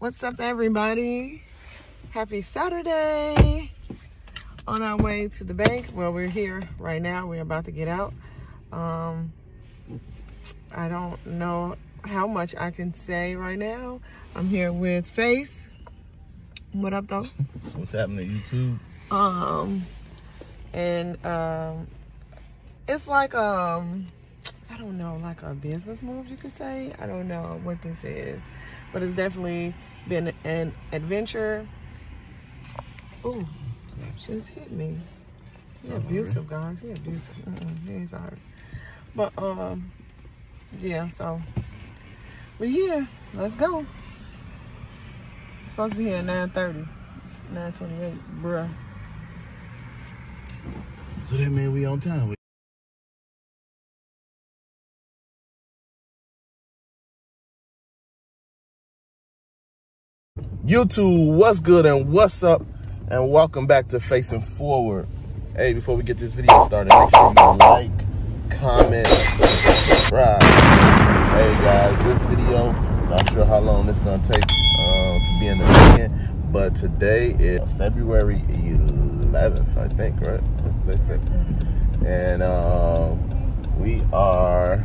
What's up, everybody? Happy Saturday. On our way to the bank. Well, we're here right now. We're about to get out. Um, I don't know how much I can say right now. I'm here with Face. What up, though? What's happening YouTube? Um, and um, it's like um, I don't know, like a business move, you could say. I don't know what this is, but it's definitely been an adventure. Ooh, just hit me. He Sorry. abusive, guys. He abusive. Mm-mm, he ain't sorry. But um, yeah. So we're here. Let's go. It's supposed to be here at 9:30. It's 9:28, bruh. So that means we on time. YouTube, what's good and what's up? And welcome back to Facing Forward. Hey, before we get this video started, make sure you like, comment, subscribe. Hey guys, this video, not sure how long this gonna take uh, to be in the making, but today is February 11th, I think, right? Feb- And um, we are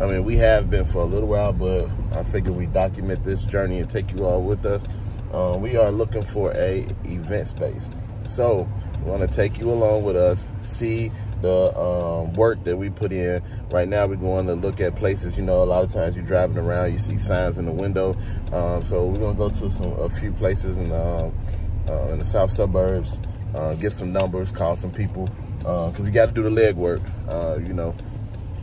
I mean, we have been for a little while, but I figure we document this journey and take you all with us. Uh, we are looking for a event space. So we want to take you along with us, see the um, work that we put in. Right now, we're going to look at places. You know, a lot of times you're driving around, you see signs in the window. Um, so we're going to go to some a few places in, um, uh, in the south suburbs, uh, get some numbers, call some people, because we got to do the legwork, uh, you know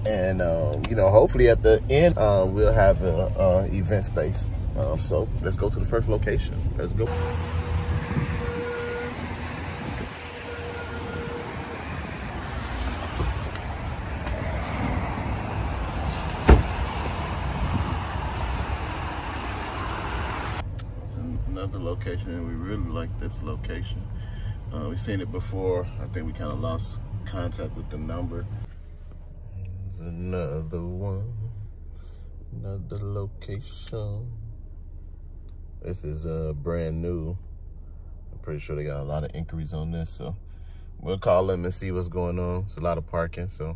and um, you know hopefully at the end uh, we'll have a, event space. Um, so let's go to the first location. Let's go. It's another location and we really like this location. Uh, we've seen it before. I think we kind of lost contact with the number There's another one, another location. This is uh, brand new. I'm pretty sure they got a lot of inquiries on this, so we'll call them and see what's going on. It's a lot of parking, so.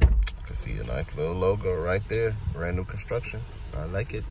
You can see a nice little logo right there, brand new construction. I like it.